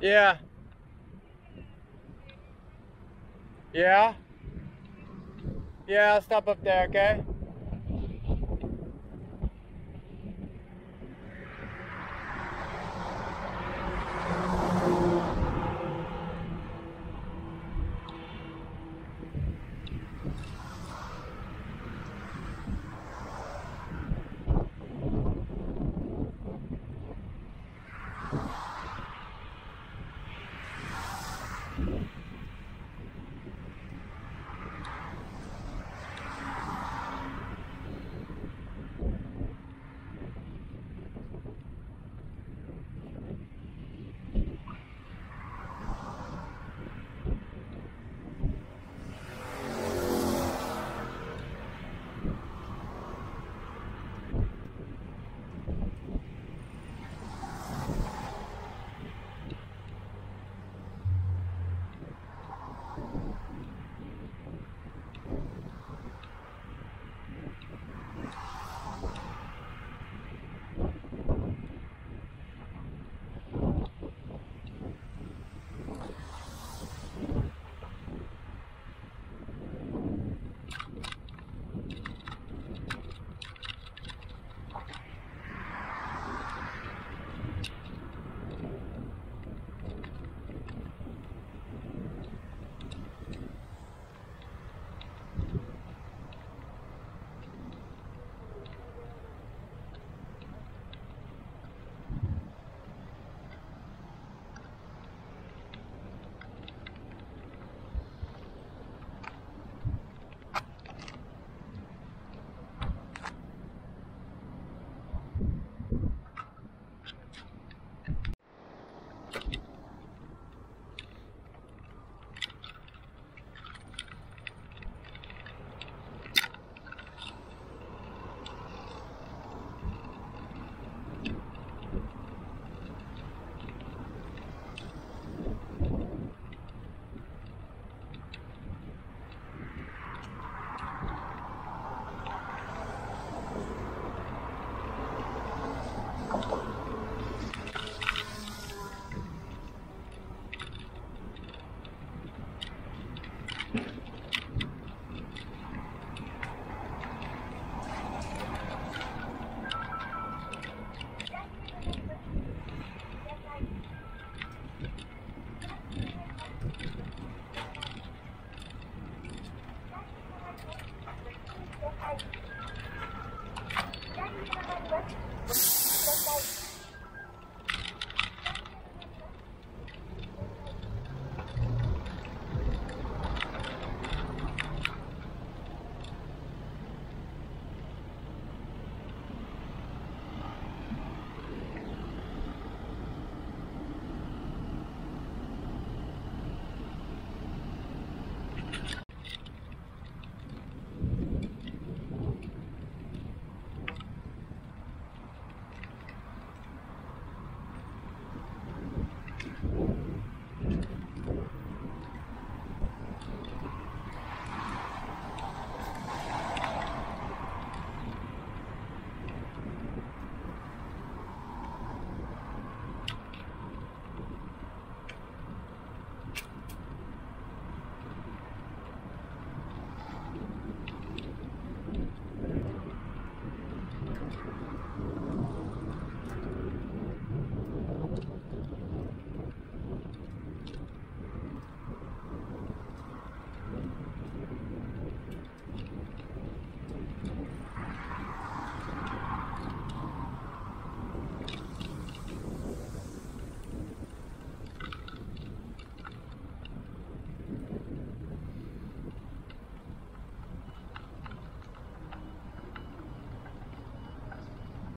Yeah. Yeah? Yeah, I'll stop up there, okay?